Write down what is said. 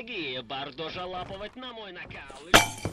Враги, бардожа лаповать на мой накал.